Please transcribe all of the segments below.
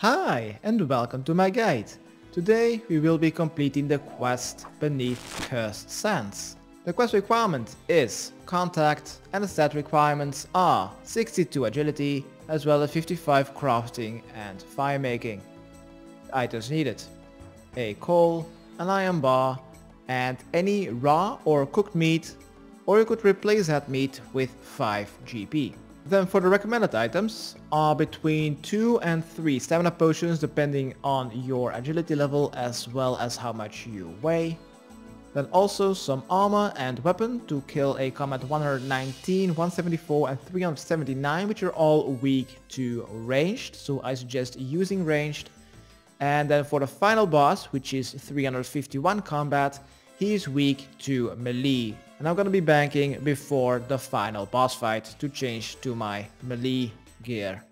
Hi and welcome to my guide. Today we will be completing the quest Beneath Cursed Sands. The quest requirement is contact and the stat requirements are 62 agility as well as 55 crafting and firemaking. Items needed. A coal, an iron bar and any raw or cooked meat or you could replace that meat with 5 GP. Then for the recommended items are between 2 and 3 stamina potions depending on your agility level as well as how much you weigh. Then also some armor and weapon to kill a combat 119, 174 and 379 which are all weak to ranged so I suggest using ranged. And then for the final boss which is 351 combat he is weak to melee and I'm gonna be banking before the final boss fight to change to my melee gear.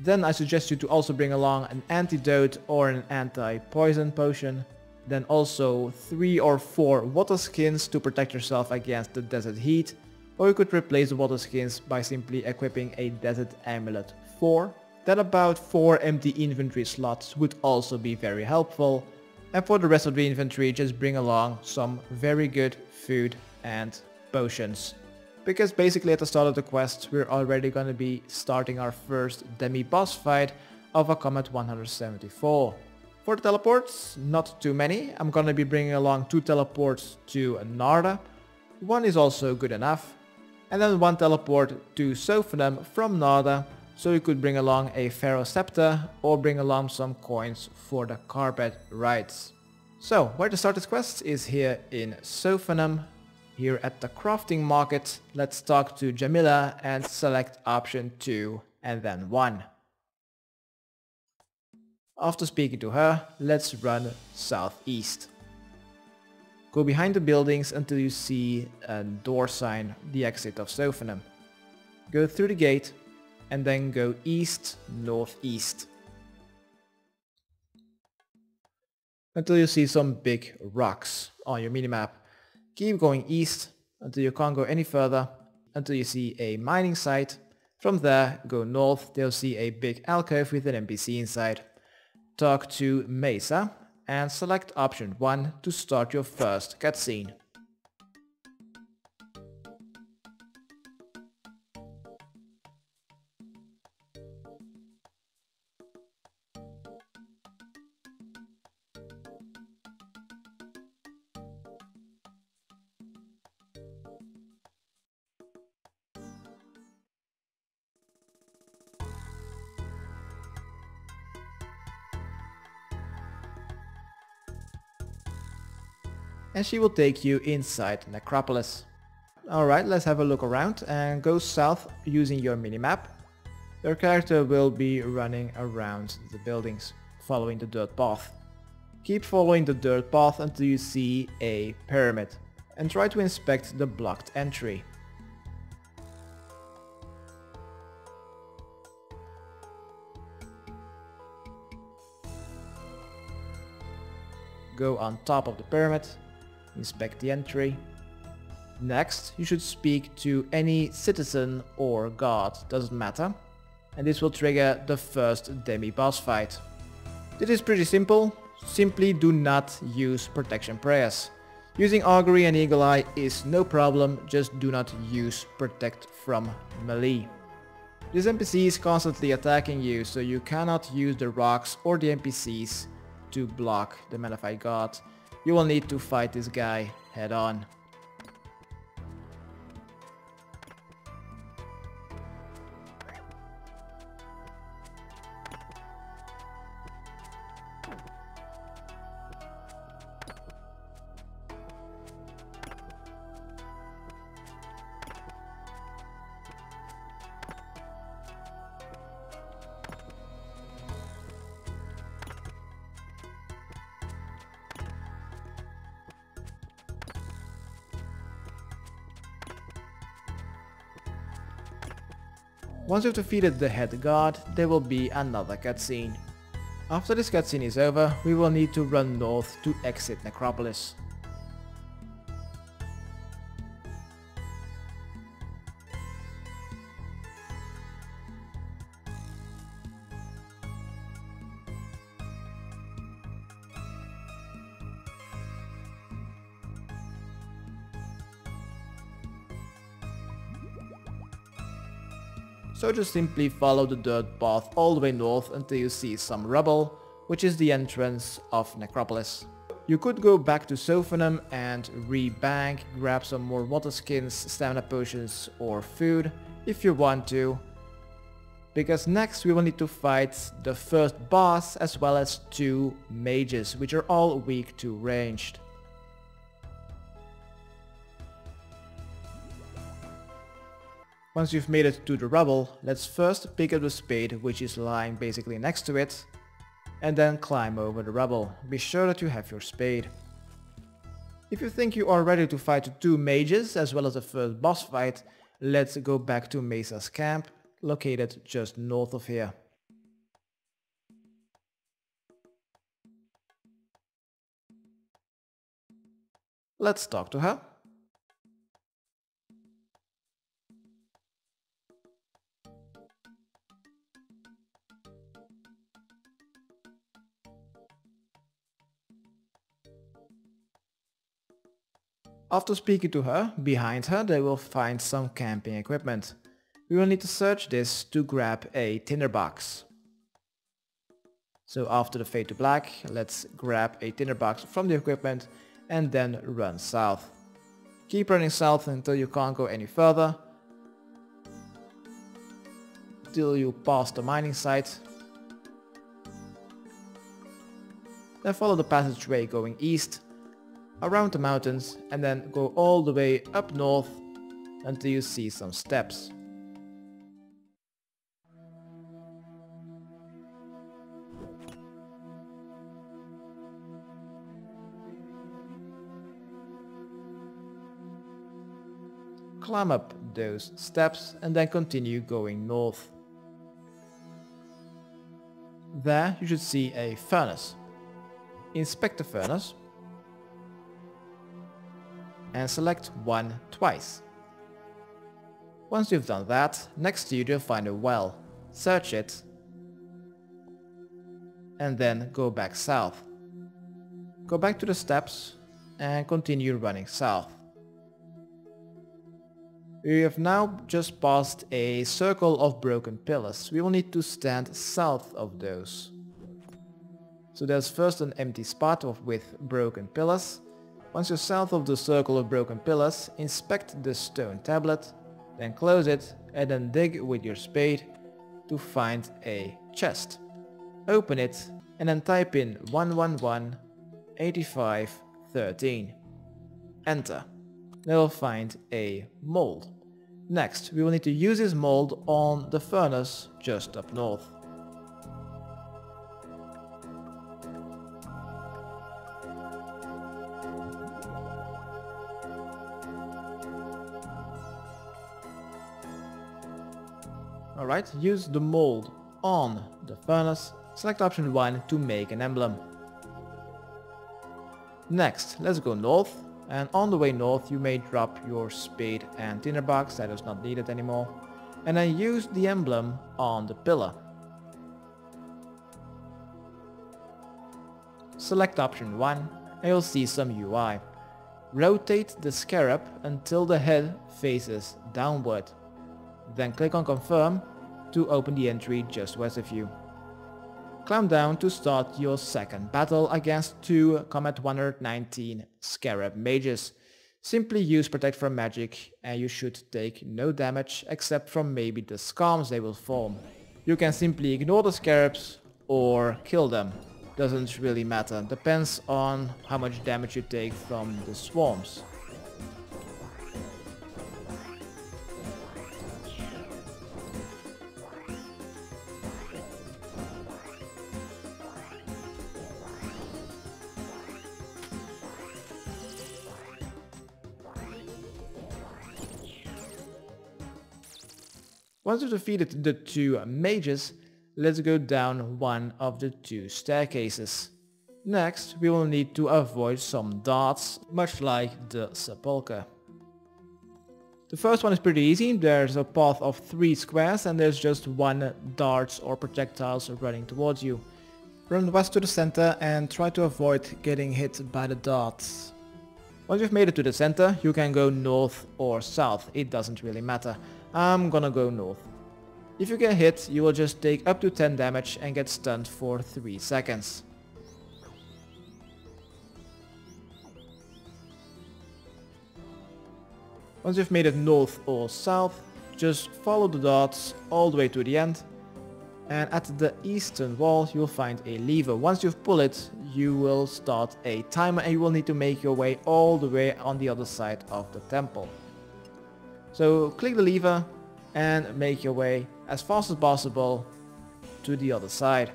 Then I suggest you to also bring along an antidote or an anti-poison potion. Then also 3 or 4 water skins to protect yourself against the desert heat. Or you could replace the water skins by simply equipping a desert amulet 4. Then about 4 empty inventory slots would also be very helpful. And for the rest of the inventory just bring along some very good food and potions. Because basically at the start of the quest we're already going to be starting our first demi-boss fight of a combat 174. For the teleports, not too many. I'm going to be bringing along two teleports to Nardah. One is also good enough. And then one teleport to Sophanem from Nardah so you could bring along a Pharaoh Scepter or bring along some coins for the carpet rides. So, where to start this quest is here in Sophanem, here at the crafting market, let's talk to Jamila and select option 2 and then 1. After speaking to her, let's run southeast. Go behind the buildings until you see a door sign, the exit of Sophanem. Go through the gate and then go east, northeast. Until you see some big rocks on your minimap. Keep going east until you can't go any further, until you see a mining site. From there, go north, they'll see a big alcove with an NPC inside. Talk to Maisa and select option 1 to start your first cutscene. And she will take you inside Necropolis. Alright, let's have a look around and go south using your minimap. Your character will be running around the buildings, following the dirt path. Keep following the dirt path until you see a pyramid and try to inspect the blocked entry. Go on top of the pyramid Inspect the entry. Next, you should speak to any citizen or guard, doesn't matter. And this will trigger the first demi-boss fight. This is pretty simple, simply do not use protection prayers. Using Augury and Eagle Eye is no problem, just do not use Protect from melee. This NPC is constantly attacking you, so you cannot use the rocks or the NPCs to block the Menaphite God. You will need to fight this guy head on. Once you've defeated the head guard, there will be another cutscene. After this cutscene is over, we will need to run north to exit Necropolis. So just simply follow the dirt path all the way north until you see some rubble, which is the entrance of Necropolis. You could go back to Sophanem and re-bank, grab some more water skins, stamina potions or food if you want to. Because next we will need to fight the first boss as well as two mages, which are all weak to ranged. Once you've made it to the rubble, let's first pick up the spade which is lying basically next to it and then climb over the rubble. Be sure that you have your spade. If you think you are ready to fight the two mages as well as the first boss fight, let's go back to Maisa's camp, located just north of here. Let's talk to her. After speaking to her, behind her they will find some camping equipment. We will need to search this to grab a tinderbox. So after the fade to black, let's grab a tinderbox from the equipment and then run south. Keep running south until you can't go any further. Till you pass the mining site. Then follow the passageway going east around the mountains and then go all the way up north until you see some steps. Climb up those steps and then continue going north. There you should see a furnace. Inspect the furnace and select one twice. Once you've done that, next you you'll find a well. Search it and then go back south. Go back to the steps and continue running south. We have now just passed a circle of broken pillars. We will need to stand south of those. So there's first an empty spot with broken pillars once you're south of the circle of broken pillars, inspect the stone tablet, then close it and then dig with your spade to find a chest. Open it and then type in 111 85 13. Enter. Then we'll find a mold. Next, we will need to use this mold on the furnace just up north. Alright, use the mold on the furnace. Select option 1 to make an emblem. Next, let's go north. And on the way north you may drop your spade and tinderbox, that is not needed anymore. And then use the emblem on the pillar. Select option 1 and you'll see some UI. Rotate the scarab until the head faces downward. Then click on confirm to open the entry just west of you. Climb down to start your second battle against two combat 119 Scarab Mages. Simply use Protect from Magic and you should take no damage except from maybe the scars they will form. You can simply ignore the Scarabs or kill them. Doesn't really matter, depends on how much damage you take from the swarms. Once you've defeated the two mages, let's go down one of the two staircases. Next, we will need to avoid some darts, much like the Sepulchre. The first one is pretty easy, there's a path of three squares and there's just one darts or projectiles running towards you. Run west to the center and try to avoid getting hit by the darts. Once you've made it to the center, you can go north or south, it doesn't really matter. I'm gonna go north. If you get hit, you will just take up to 10 damage and get stunned for 3 seconds. Once you've made it north or south, just follow the dots all the way to the end and at the eastern wall you'll find a lever. Once you've pulled it, you will start a timer and you will need to make your way all the way on the other side of the temple. So click the lever and make your way as fast as possible to the other side.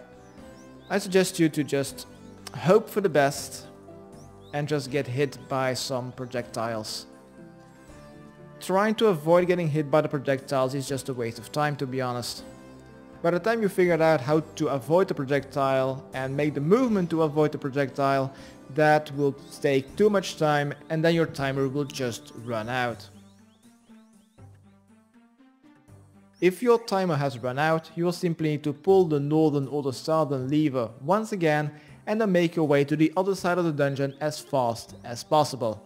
I suggest you to just hope for the best and just get hit by some projectiles. Trying to avoid getting hit by the projectiles is just a waste of time to be honest. By the time you figured out how to avoid the projectile and make the movement to avoid the projectile, that will take too much time and then your timer will just run out. If your timer has run out, you will simply need to pull the northern or the southern lever once again and then make your way to the other side of the dungeon as fast as possible.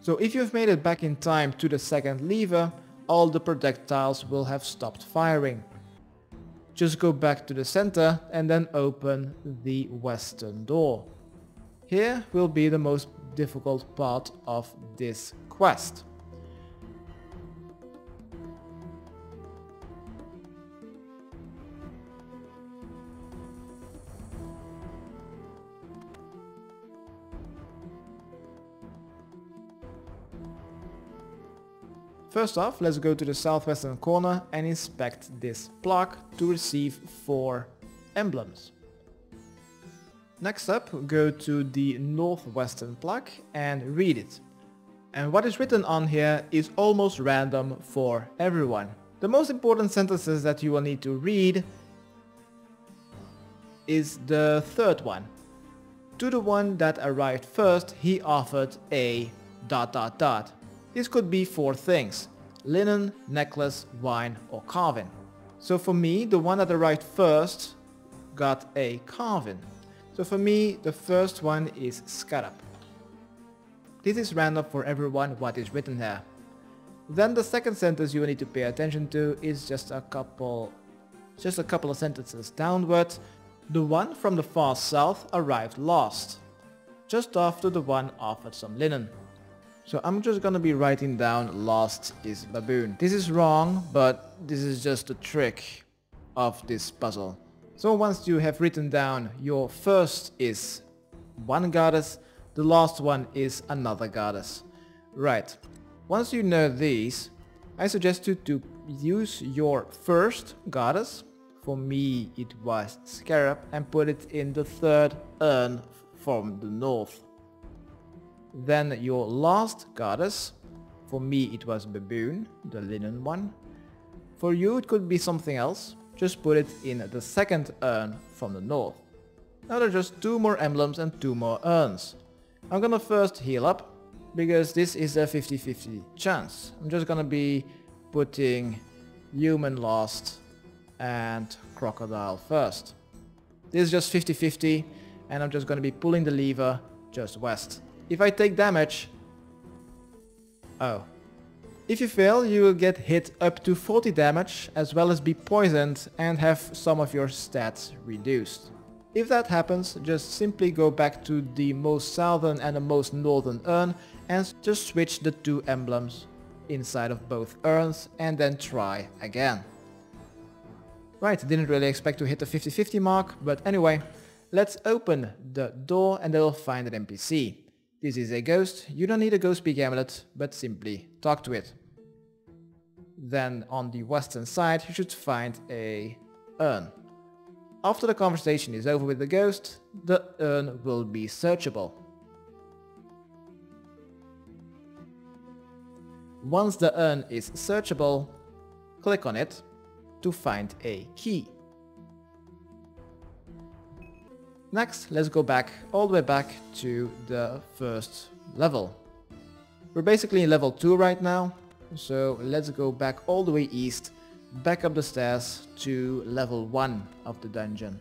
So if you've made it back in time to the second lever, all the projectiles will have stopped firing. Just go back to the center and then open the western door. Here will be the most difficult part of this quest. First off, let's go to the southwestern corner and inspect this plaque to receive 4 emblems. Next up, go to the northwestern plaque and read it. And what is written on here is almost random for everyone. The most important sentences that you will need to read is the third one. To the one that arrived first, he offered a dot dot dot. This could be four things. Linen, necklace, wine or carving. So for me, the one that arrived first got a carving. So for me, the first one is scarab. This is random for everyone what is written here. Then the second sentence you need to pay attention to is just a couple just a couple of sentences downward. The one from the far south arrived last, just after the one offered some linen. So I'm just gonna be writing down last is baboon. This is wrong, but this is just a trick of this puzzle. So once you have written down your first is one goddess, the last one is another goddess. Right. Once you know these, I suggest you to use your first goddess, for me it was Scarab, and put it in the third urn from the north. Then your last goddess, for me it was Baboon, the linen one. For you it could be something else, just put it in the second urn from the north. Now there are just two more emblems and two more urns. I'm gonna first heal up, because this is a 50-50 chance. I'm just gonna be putting human last and crocodile first. This is just 50-50 and I'm just gonna be pulling the lever just west. If I take damage... Oh. If you fail, you will get hit up to 40 damage, as well as be poisoned and have some of your stats reduced. If that happens, just simply go back to the most southern and the most northern urn and just switch the two emblems inside of both urns and then try again. Right, didn't really expect to hit the 50-50 mark, but anyway, let's open the door and then we'll find an NPC. This is a ghost. You don't need a ghost speak amulet, but simply talk to it. Then on the western side you should find a urn. After the conversation is over with the ghost, the urn will be searchable. Once the urn is searchable, click on it to find a key. Next, let's go back, all the way back to the first level. We're basically in level 2 right now, so let's go back all the way east, back up the stairs to level 1 of the dungeon.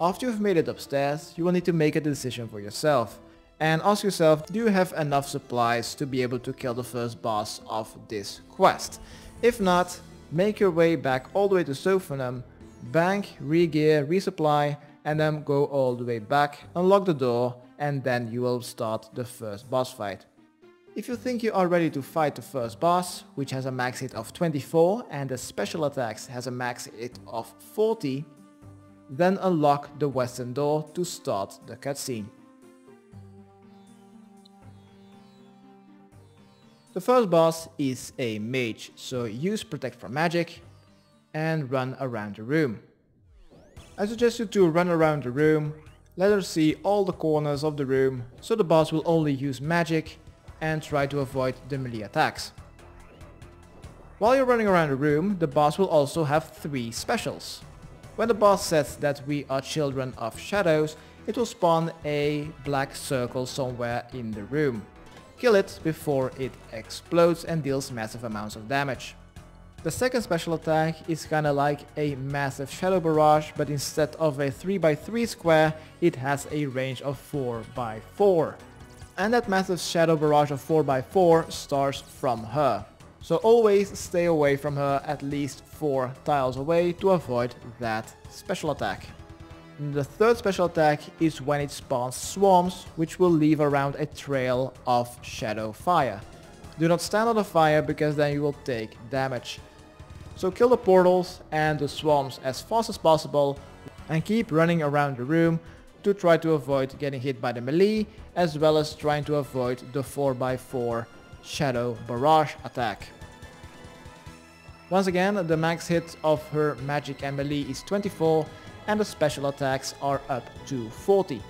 After you've made it upstairs, you will need to make a decision for yourself. and ask yourself, do you have enough supplies to be able to kill the first boss of this quest? If not, make your way back all the way to Sophanem, bank, re-gear, resupply, and then go all the way back, unlock the door, and then you will start the first boss fight. If you think you are ready to fight the first boss, which has a max hit of 24 and the special attacks has a max hit of 40, then unlock the western door to start the cutscene. The first boss is a mage, so use protect from magic and run around the room. I suggest you to run around the room, let her see all the corners of the room, so the boss will only use magic and try to avoid the melee attacks. While you're running around the room, the boss will also have three specials. When the boss says that we are children of shadows, it will spawn a black circle somewhere in the room. Kill it before it explodes and deals massive amounts of damage. The second special attack is kinda like a massive shadow barrage, but instead of a 3x3 square, it has a range of 4x4. And that massive shadow barrage of 4x4 starts from her. So always stay away from her at least 4 tiles away to avoid that special attack. The third special attack is when it spawns swarms, which will leave around a trail of shadow fire. Do not stand on the fire because then you will take damage. So kill the portals and the swarms as fast as possible and keep running around the room to try to avoid getting hit by the melee as well as trying to avoid the 4x4 shadow barrage attack. Once again, the max hit of her magic and melee is 24 and the special attacks are up to 40.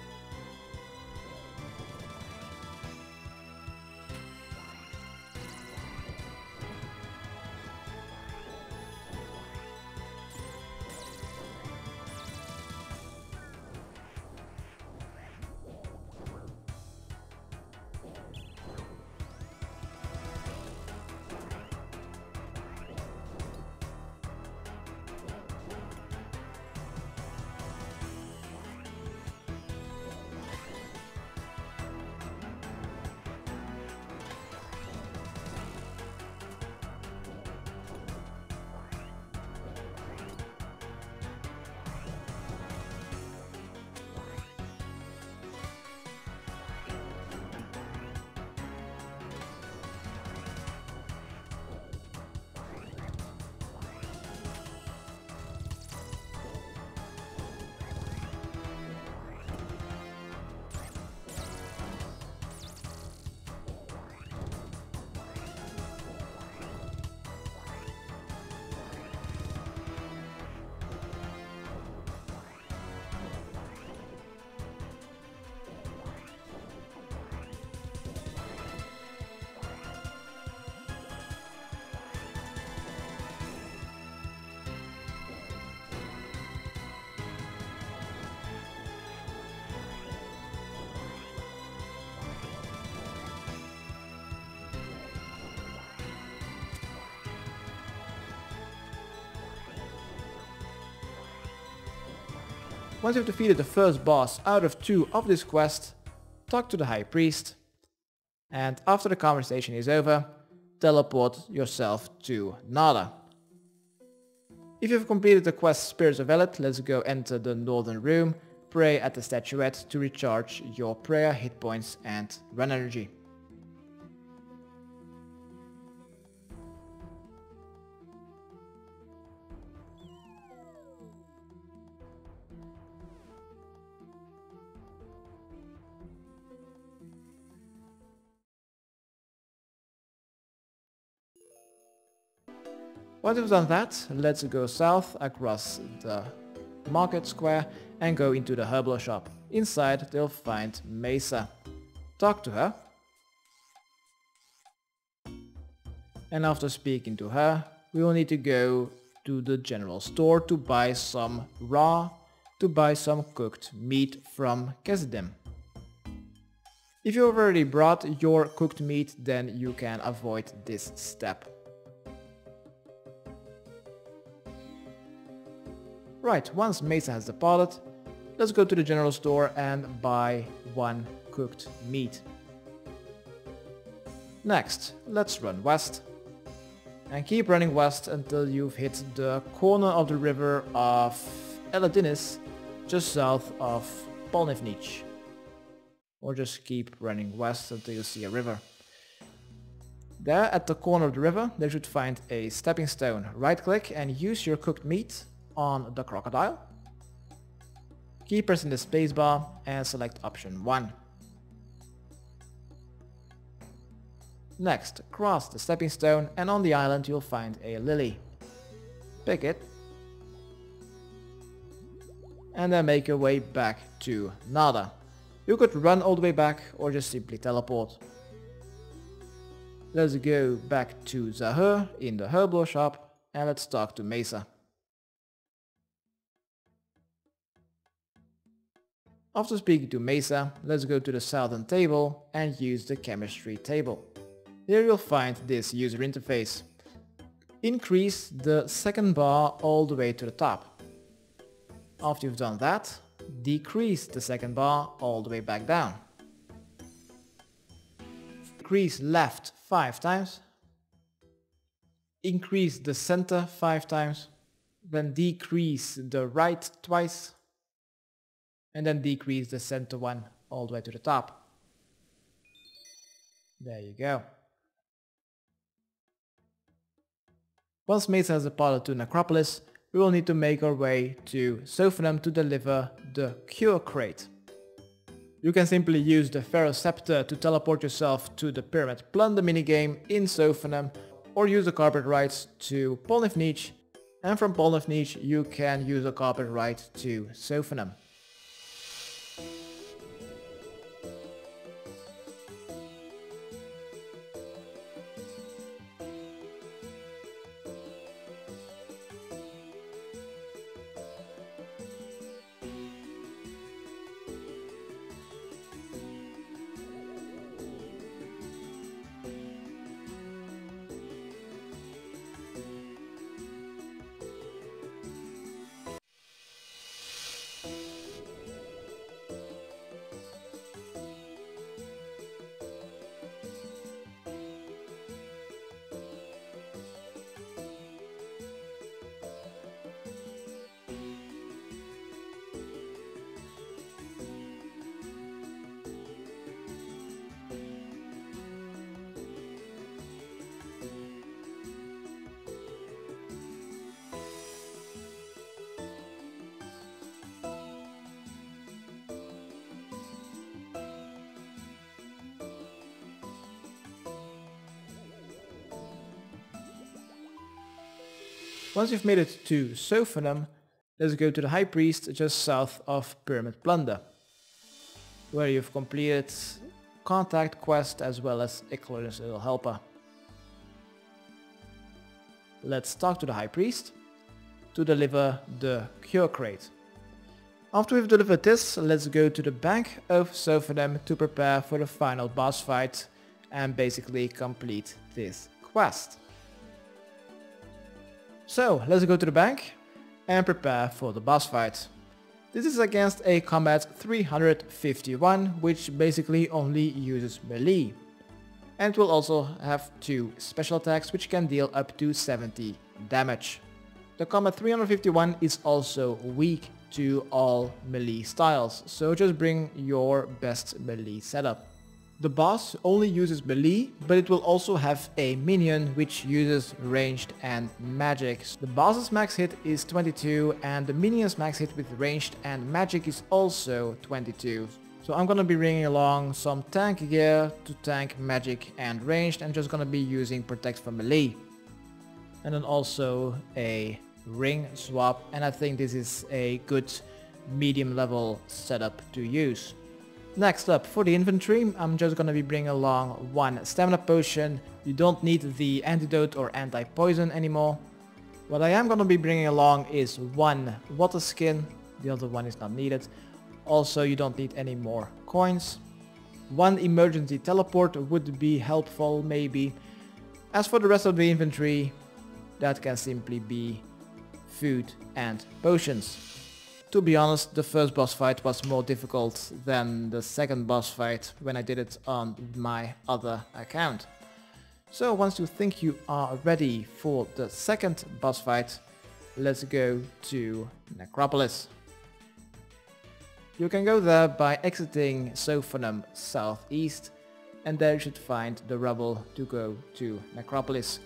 Once you've defeated the first boss out of two of this quest, talk to the High Priest, and after the conversation is over, teleport yourself to Nardah. If you've completed the quest Spirits of Elid, let's go enter the Northern Room, pray at the statuette to recharge your prayer, hit points and run energy. Once we've done that, let's go south across the market square and go into the Herblore shop. Inside they'll find Maisa. Talk to her. And after speaking to her, we will need to go to the general store to buy some raw, to buy some cooked meat from Kazemde. If you've already brought your cooked meat, then you can avoid this step. Right, once Maisa has the departed, let's go to the general store and buy one cooked meat. Next, let's run west. And keep running west until you've hit the corner of the river of Eladinis, just south of Pollnivneach. Or just keep running west until you see a river. There at the corner of the river, they should find a stepping stone. Right click and use your cooked meat on the crocodile. Keep pressing the spacebar and select option 1. Next, cross the stepping stone and on the island you'll find a lily. Pick it. And then make your way back to Nardah. You could run all the way back or just simply teleport. Let's go back to Zahur in the Herblore shop and let's talk to Maisa. After speaking to Maisa, let's go to the southern table and use the chemistry table. Here you'll find this user interface. Increase the second bar all the way to the top. After you've done that, decrease the second bar all the way back down. Increase left 5 times. Increase the center 5 times. Then decrease the right twice. And then decrease the center one all the way to the top. There you go. Once Maisa has departed to Necropolis, we will need to make our way to Sophanem to deliver the Cure Crate. You can simply use the Pharaoh Scepter to teleport yourself to the Pyramid Plunder minigame in Sophanem or use the carpet rides to Pollnivneach and from Pollnivneach you can use a carpet ride to Sophanem. Once you've made it to Sophanem, let's go to the High Priest just south of Pyramid Plunder, where you've completed Contact Quest as well as Icthlarin's Little Helper. Let's talk to the High Priest to deliver the Cure Crate. After we've delivered this, let's go to the Bank of Sophanem to prepare for the final boss fight and basically complete this quest. So let's go to the bank and prepare for the boss fight. This is against a combat 351 which basically only uses melee. And will also have two special attacks which can deal up to 70 damage. The combat 351 is also weak to all melee styles, so just bring your best melee setup. The boss only uses melee, but it will also have a minion which uses ranged and magic. The boss's max hit is 22 and the minion's max hit with ranged and magic is also 22. So I'm gonna be bringing along some tank gear to tank magic and ranged and just gonna be using protect from melee. And then also a ring swap and I think this is a good medium level setup to use. Next up, for the inventory, I'm just gonna be bringing along one stamina potion. You don't need the antidote or anti-poison anymore. What I am gonna be bringing along is one water skin. The other one is not needed. Also, you don't need any more coins. One emergency teleport would be helpful, maybe. As for the rest of the inventory, that can simply be food and potions. To be honest, the first boss fight was more difficult than the second boss fight when I did it on my other account. So once you think you are ready for the second boss fight, let's go to Necropolis. You can go there by exiting Sophanem southeast and there you should find the rubble to go to Necropolis.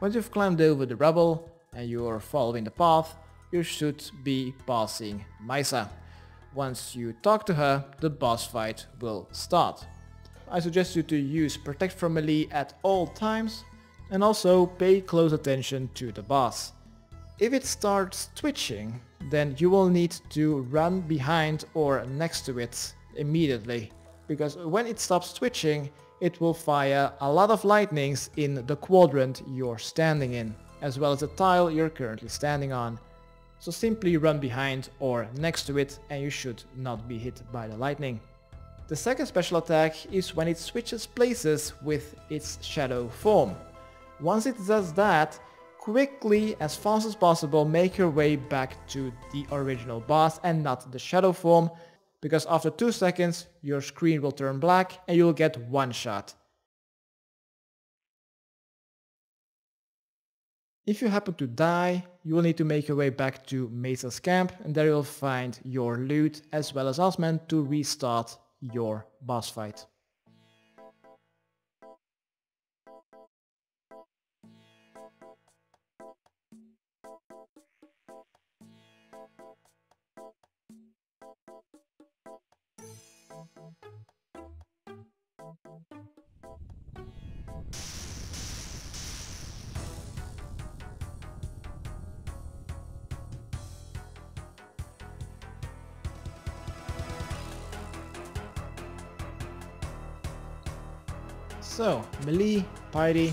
Once you've climbed over the rubble and you are following the path, you should be passing Maisa. Once you talk to her, the boss fight will start. I suggest you to use Protect from Melee at all times and also pay close attention to the boss. If it starts twitching, then you will need to run behind or next to it immediately because when it stops twitching, it will fire a lot of lightnings in the quadrant you're standing in, as well as the tile you're currently standing on. So simply run behind or next to it and you should not be hit by the lightning. The second special attack is when it switches places with its shadow form. Once it does that, quickly, as fast as possible, make your way back to the original boss and not the shadow form because after 2 seconds your screen will turn black and you'll get one shot. If you happen to die, you will need to make your way back to Maisa's camp and there you'll find your loot as well as Osman to restart your boss fight. So, melee, party,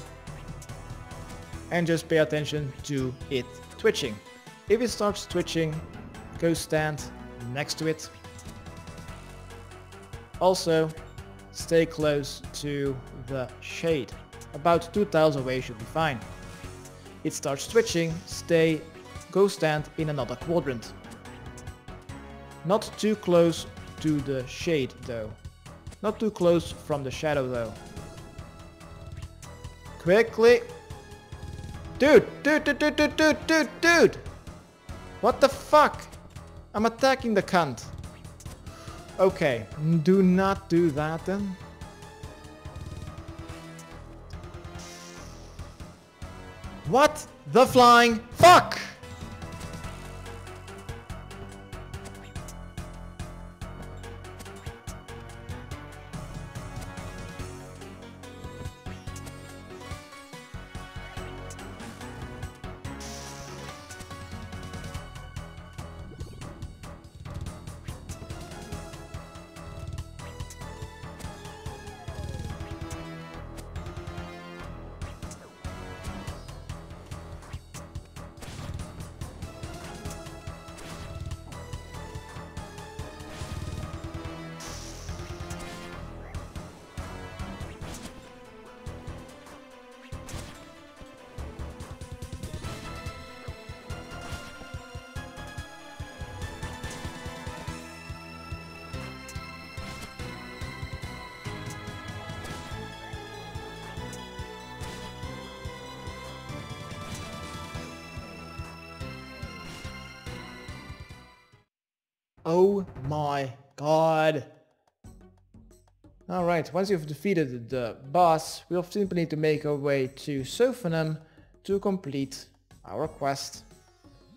and just pay attention to it twitching. If it starts twitching, go stand next to it. Also, stay close to the shade. About two tiles away should be fine. It starts twitching, stay, go stand in another quadrant. Not too close to the shade though. Not too close from the shadow though. Quickly. Dude, dude, dude, dude, dude, dude, dude. What the fuck? I'm attacking the cunt. Okay, do not do that then. What the flying fuck? Oh my god. Alright, once you've defeated the boss, we'll simply need to make our way to Sophanem to complete our quest.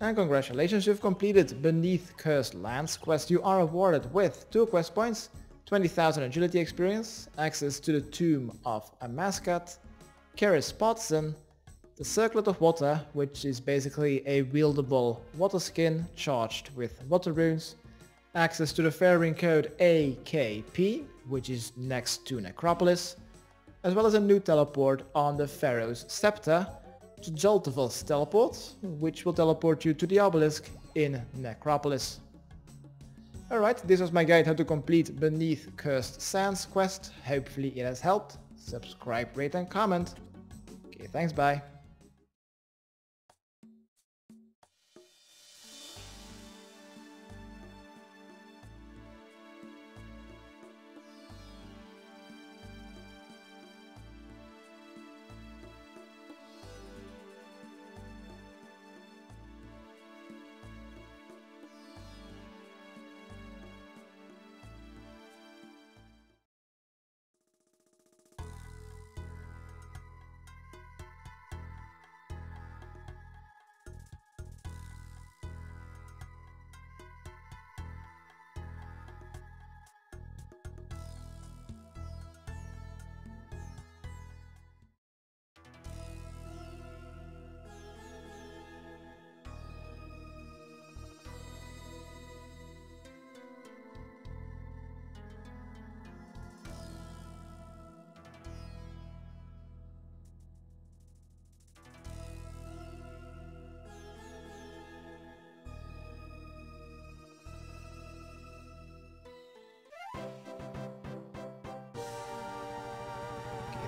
And congratulations, you've completed Beneath Cursed Sands quest. You are awarded with 2 quest points, 20,000 agility experience, access to the Tomb of Amascut, Keris Partisan, The Circlet of Water, which is basically a wieldable water skin charged with water runes, access to the fairy ring code AKP, which is next to Necropolis, as well as a new teleport on the Pharaoh's Scepter, to Jaltevas teleport, which will teleport you to the obelisk in Necropolis. Alright, this was my guide how to complete Beneath Cursed Sands quest. Hopefully it has helped. Subscribe, rate and comment. Okay, thanks, bye.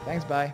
Thanks, bye.